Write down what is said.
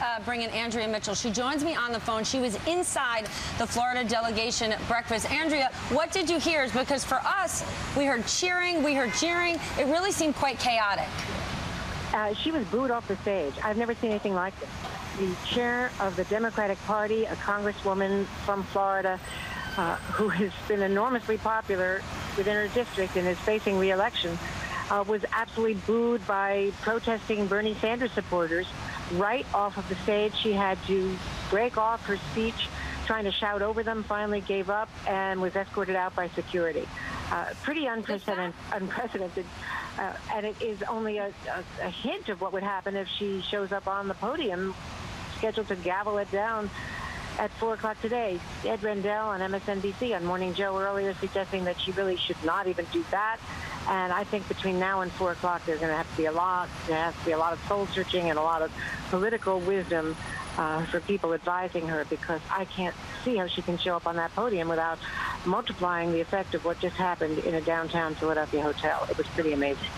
uh, bring in Andrea Mitchell. She joins me on the phone. She was inside the Florida delegation breakfast. Andrea, what did you hear? Because for us, we heard cheering, we heard jeering. It really seemed quite chaotic. Uh, she was booed off the stage. I've never seen anything like this. The chair of the Democratic Party, a congresswoman from Florida, uh, who has been enormously popular within her district and is facing reelection, uh, was absolutely booed by protesting Bernie Sanders supporters right off of the stage. She had to break off her speech trying to shout over them, finally gave up and was escorted out by security. Uh, pretty unprecedented, unprecedented uh, and it is only a, a, a hint of what would happen if she shows up on the podium, scheduled to gavel it down at 4 o'clock today. Ed Rendell on MSNBC on Morning Joe earlier suggesting that she really should not even do that. And I think between now and 4 o'clock, there's going to have to be a lot, there has to be a lot of soul searching and a lot of political wisdom uh, for people advising her because I can't see how she can show up on that podium without multiplying the effect of what just happened in a downtown Philadelphia hotel. It was pretty amazing.